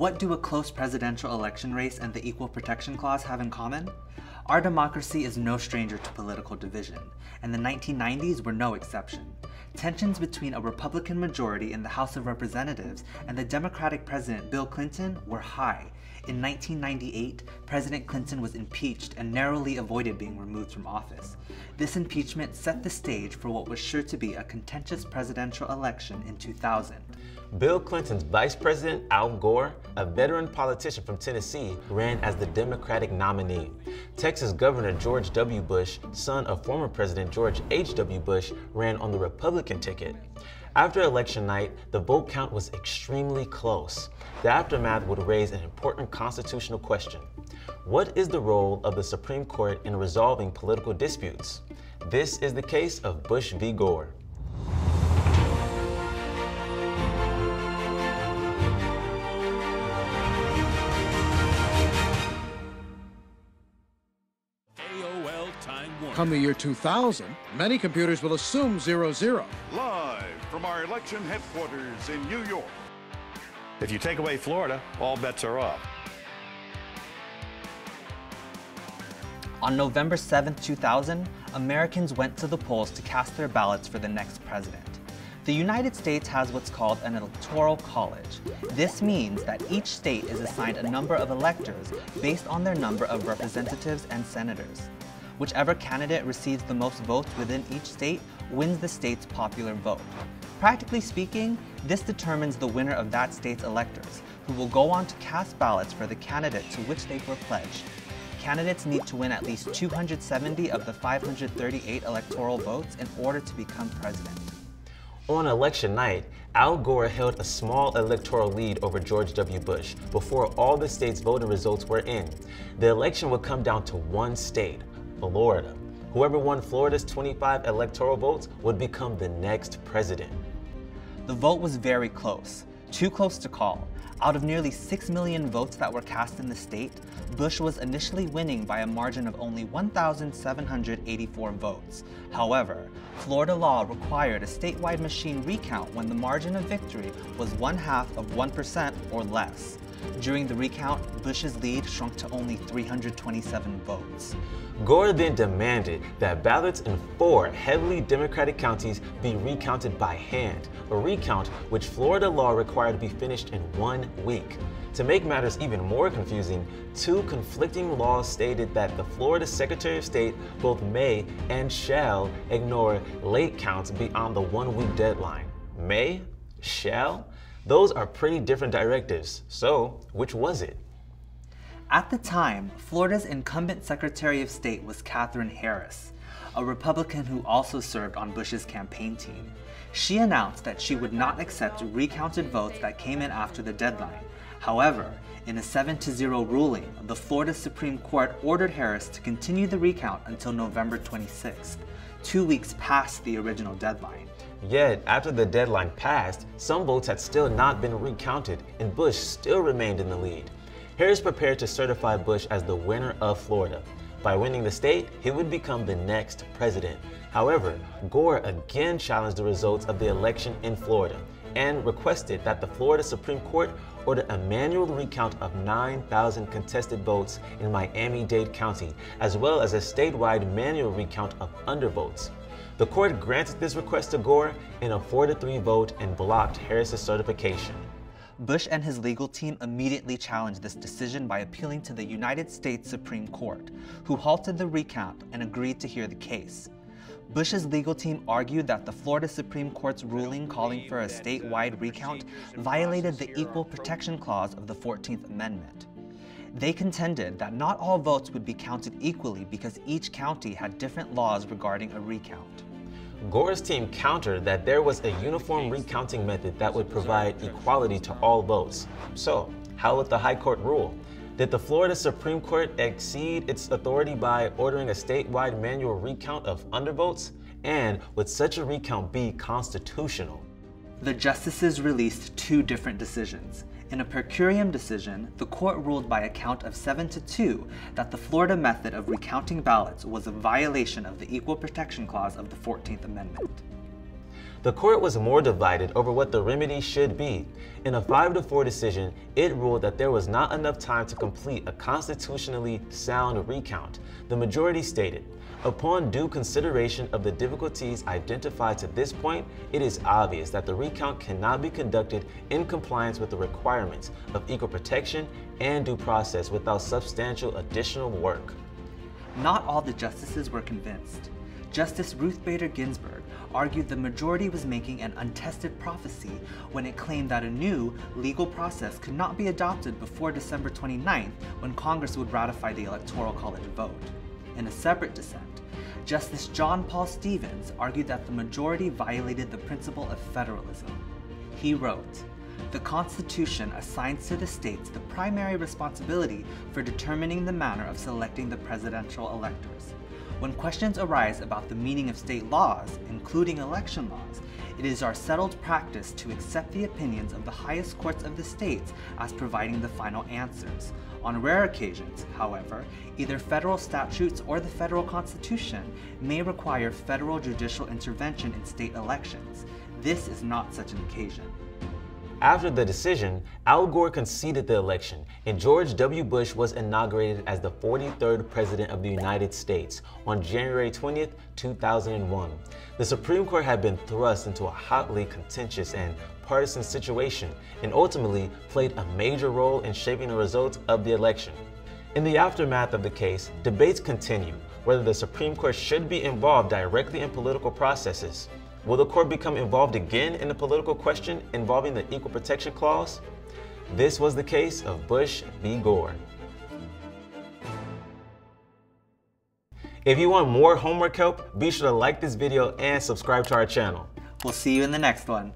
What do a close presidential election race and the Equal Protection Clause have in common? Our democracy is no stranger to political division, and the 1990s were no exception. Tensions between a Republican majority in the House of Representatives and the Democratic President Bill Clinton were high. In 1998, President Clinton was impeached and narrowly avoided being removed from office. This impeachment set the stage for what was sure to be a contentious presidential election in 2000. Bill Clinton's vice president, Al Gore, a veteran politician from Tennessee, ran as the Democratic nominee. Texas Governor George W. Bush, son of former President George H.W. Bush, ran on the Republican ticket. After election night, the vote count was extremely close. The aftermath would raise an important constitutional question. What is the role of the Supreme Court in resolving political disputes? This is the case of Bush v. Gore. Come the year 2000, many computers will assume 00. Live from our election headquarters in New York. If you take away Florida, all bets are off. On November 7, 2000, Americans went to the polls to cast their ballots for the next president. The United States has what's called an electoral college. This means that each state is assigned a number of electors based on their number of representatives and senators. Whichever candidate receives the most votes within each state wins the state's popular vote. Practically speaking, this determines the winner of that state's electors, who will go on to cast ballots for the candidate to which they were pledged. Candidates need to win at least 270 of the 538 electoral votes in order to become president. On election night, Al Gore held a small electoral lead over George W. Bush before all the state's voting results were in. The election would come down to one state, Florida. Whoever won Florida's 25 electoral votes would become the next president. The vote was very close, too close to call. Out of nearly 6 million votes that were cast in the state, Bush was initially winning by a margin of only 1,784 votes. However, Florida law required a statewide machine recount when the margin of victory was one half of 1% or less. During the recount, Bush's lead shrunk to only 327 votes. Gore then demanded that ballots in four heavily Democratic counties be recounted by hand, a recount which Florida law required to be finished in one week. To make matters even more confusing, two conflicting laws stated that the Florida Secretary of State both may and shall ignore late counts beyond the one week deadline. May? Shall? Those are pretty different directives. So, which was it? At the time, Florida's incumbent Secretary of State was Katherine Harris, a Republican who also served on Bush's campaign team. She announced that she would not accept recounted votes that came in after the deadline. However, in a 7 0 ruling, the Florida Supreme Court ordered Harris to continue the recount until November 26th, two weeks past the original deadline. Yet, after the deadline passed, some votes had still not been recounted, and Bush still remained in the lead. Harris prepared to certify Bush as the winner of Florida. By winning the state, he would become the next president. However, Gore again challenged the results of the election in Florida and requested that the Florida Supreme Court order a manual recount of 9,000 contested votes in Miami-Dade County, as well as a statewide manual recount of undervotes. The court granted this request to Gore in a 4-3 vote and blocked Harris's certification. Bush and his legal team immediately challenged this decision by appealing to the United States Supreme Court, who halted the recount and agreed to hear the case. Bush's legal team argued that the Florida Supreme Court's ruling calling for a statewide recount violated the Equal Protection Clause of the 14th Amendment. They contended that not all votes would be counted equally because each county had different laws regarding a recount. Gore's team countered that there was a uniform recounting method that would provide equality to all votes. So, how would the High Court rule? Did the Florida Supreme Court exceed its authority by ordering a statewide manual recount of undervotes? And would such a recount be constitutional? The justices released two different decisions. In a per curiam decision, the court ruled by a count of 7 to 2 that the Florida method of recounting ballots was a violation of the Equal Protection Clause of the 14th Amendment. The court was more divided over what the remedy should be. In a 5 to 4 decision, it ruled that there was not enough time to complete a constitutionally sound recount. The majority stated, Upon due consideration of the difficulties identified to this point, it is obvious that the recount cannot be conducted in compliance with the requirements of equal protection and due process without substantial additional work. Not all the justices were convinced. Justice Ruth Bader Ginsburg argued the majority was making an untested prophecy when it claimed that a new legal process could not be adopted before December 29th when Congress would ratify the Electoral College vote. In a separate dissent, Justice John Paul Stevens argued that the majority violated the principle of federalism. He wrote, the Constitution assigns to the states the primary responsibility for determining the manner of selecting the presidential electors. When questions arise about the meaning of state laws, including election laws, it is our settled practice to accept the opinions of the highest courts of the states as providing the final answers. On rare occasions, however, either federal statutes or the federal constitution may require federal judicial intervention in state elections. This is not such an occasion. After the decision, Al Gore conceded the election, and George W. Bush was inaugurated as the 43rd President of the United States on January 20, 2001. The Supreme Court had been thrust into a hotly contentious and partisan situation, and ultimately played a major role in shaping the results of the election. In the aftermath of the case, debates continue whether the Supreme Court should be involved directly in political processes. Will the court become involved again in the political question involving the Equal Protection Clause? This was the case of Bush v. Gore. If you want more homework help, be sure to like this video and subscribe to our channel. We'll see you in the next one.